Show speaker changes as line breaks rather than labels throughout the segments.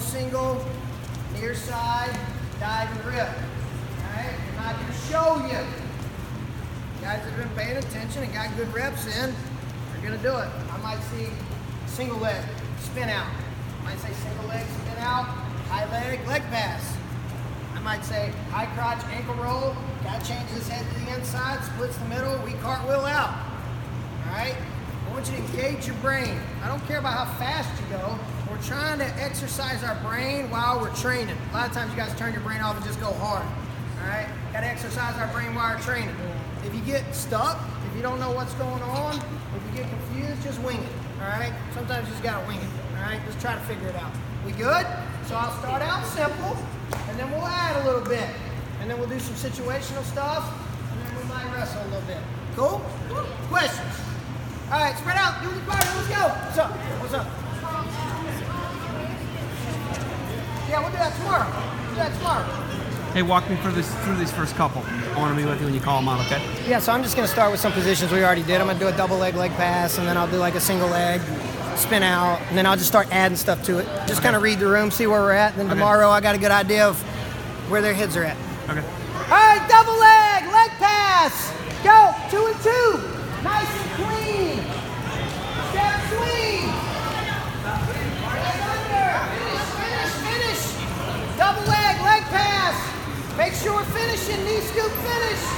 single, near side, dive and rip. Alright? I'm not going to show you. Guys that have been paying attention and got good reps in are going to do it. I might see single leg, spin out. I might say single leg, spin out, high leg, leg pass. I might say high crotch, ankle roll, guy changes his head to the inside, splits the middle, we cartwheel out. Alright? You to engage your brain. I don't care about how fast you go. We're trying to exercise our brain while we're training. A lot of times you guys turn your brain off and just go hard. Alright? Gotta exercise our brain while we're training. If you get stuck, if you don't know what's going on, if you get confused, just wing it. Alright? Sometimes you just gotta wing it. Alright? Just try to figure it out. We good? So I'll start out simple, and then we'll add a little bit. And then we'll do some situational stuff, and then we might wrestle a little bit. Cool? Questions? All right, spread out. Do the party. Let's go. What's up? What's up? Yeah, we'll do that tomorrow. We'll do that tomorrow.
Hey, walk me through this through these first couple. I want to be with you when you call them out, okay?
Yeah, so I'm just gonna start with some positions we already did. I'm gonna do a double leg leg pass, and then I'll do like a single leg, spin out, and then I'll just start adding stuff to it. Just kind of read the room, see where we're at, and then
Okay.
tomorrow I got a good idea of where their heads are at.
Okay.
All right, double leg until finish.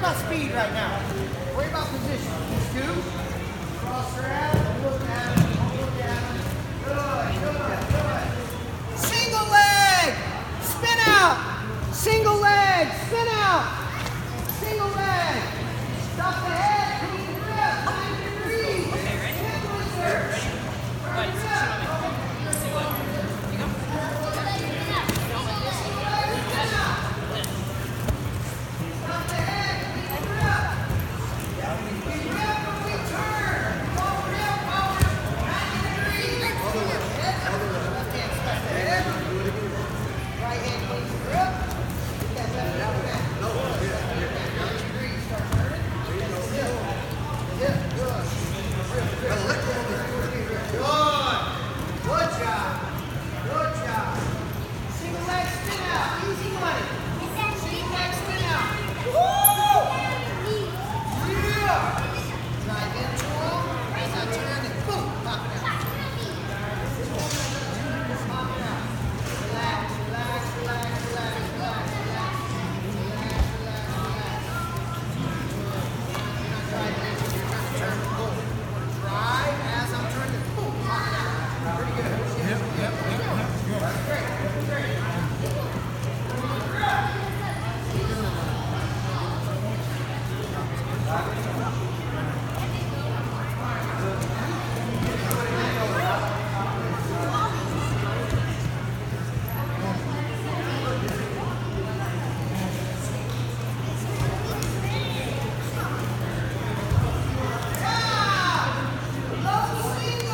worry about speed right now. Worry about position. Just do. Cross around. Look at him. Look at him. Good.